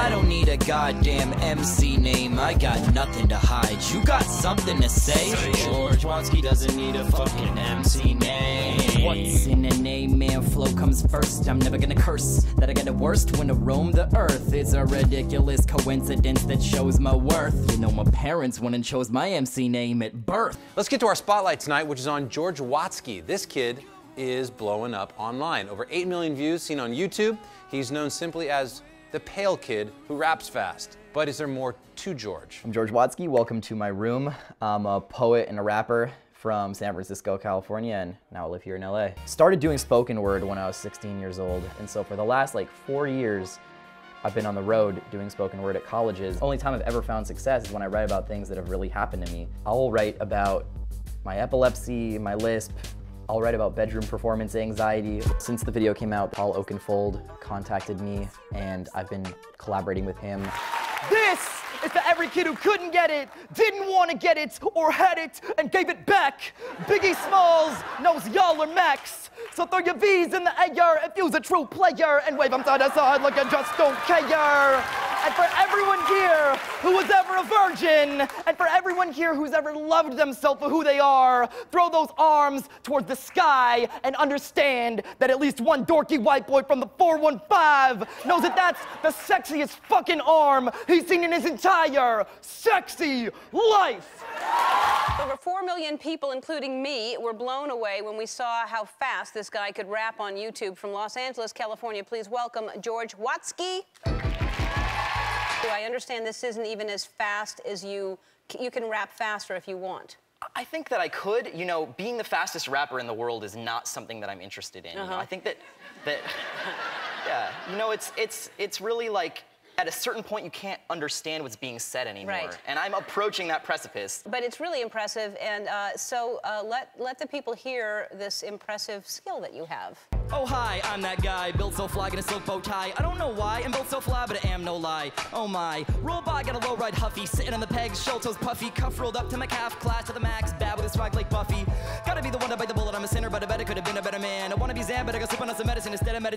I don't need a goddamn MC name. I got nothing to hide. You got something to say? George Watsky doesn't need a fucking MC name. What's in a name, man? Flow comes first. I'm never gonna curse that I get it worst when I roam the earth. It's a ridiculous coincidence that shows my worth. You know, my parents went and chose my MC name at birth. Let's get to our spotlight tonight, which is on George Watsky. This kid is blowing up online. Over 8 million views seen on YouTube. He's known simply as the pale kid who raps fast. But is there more to George? I'm George Watsky. Welcome to my room. I'm a poet and a rapper from San Francisco, California, and now I live here in LA. Started doing spoken word when I was 16 years old, and so for the last like four years, I've been on the road doing spoken word at colleges. Only time I've ever found success is when I write about things that have really happened to me. I'll write about my epilepsy, my lisp, I'll write about bedroom performance anxiety. Since the video came out, Paul Oakenfold contacted me and I've been collaborating with him. This is for every kid who couldn't get it, didn't want to get it, or had it and gave it back. Biggie Smalls knows y'all are max. So throw your V's in the air if you's a true player and wave them side to side like you just don't care. And for everyone here who was ever a virgin, and for everyone here who's ever loved themselves for who they are, throw those arms towards the sky and understand that at least one dorky white boy from the 415 knows that that's the sexiest fucking arm he's seen in his entire sexy life. Over 4 million people, including me, were blown away when we saw how fast this guy could rap on YouTube. From Los Angeles, California, please welcome George Watsky. Do I understand this isn't even as fast as you, you can rap faster if you want? I think that I could. You know, being the fastest rapper in the world is not something that I'm interested in. Uh -huh. you know? Uh-huh. I think that, that, yeah, you know, it's, it's, it's really like, at a certain point, you can't understand what's being said anymore. Right. And I'm approaching that precipice. But it's really impressive, and uh, so uh, let, let the people hear this impressive skill that you have. Oh hi, I'm that guy, built so fly, in a silk bow tie. I don't know why, I'm built so fly, but I am no lie. Oh my, roll by, got a low ride huffy, sitting on the pegs, show toes puffy, cuff rolled up to my calf, class to the max, bad with a swag like Buffy. Gotta be the one to bite the bullet, I'm a sinner, but I bet I could have been a better man. I wanna be Zan, but I got sleep on some medicine of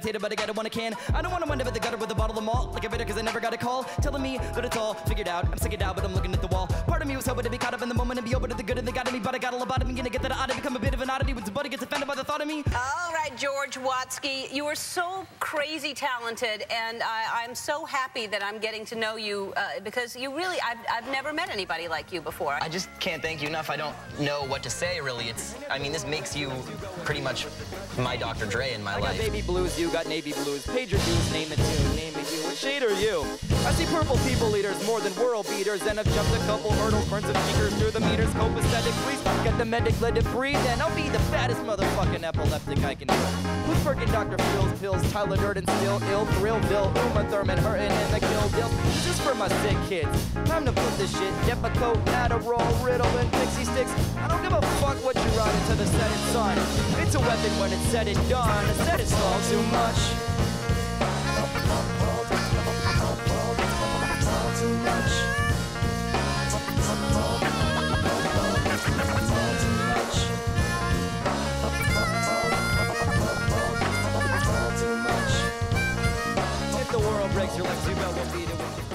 meditated, but I got it when I can. I don't wanna wind up at the gutter with a bottle of malt, like a bitter, cause I never got a call, telling me that it's all figured out. I'm sick it out, but I'm looking at the wall. Part of me was hoping to be caught up in the moment and be open to the good and the got of me, but I got a lobotomy, gonna get that out of become a bit of an oddity when somebody gets offended by the thought of me. Right, George Watsky, you you are so crazy talented, and I, am so happy that I'm getting to know you uh, because you really, I've, I've never met anybody like you before. I just can't thank you enough. I don't know what to say, really. It's, I mean, this makes you pretty much my Dr. Dre in my I life. I got baby blues, you got navy blues. Pager blues, name it tune, name it you. What shade are you? I see purple people leaders more than world beaters, and I've jumped a couple hurdles, burned of speakers through the meters, copacetic, please get the medic, let it breathe, and I'll be the fattest motherfucking epileptic I can Who's freaking Dr. Phil's pills, Tyler Durden still ill, Thrillville, Uma Thurman hurting in the Kill Bill. This is for my sick kids. Time to put this shit, Depakote, Adderall, Ritalin, Pixy Stix. I don't give a fuck what you ride into the setting sun. It's a weapon when it's said and done. I said it's all too much. breaks your legs, too bad, won't beat.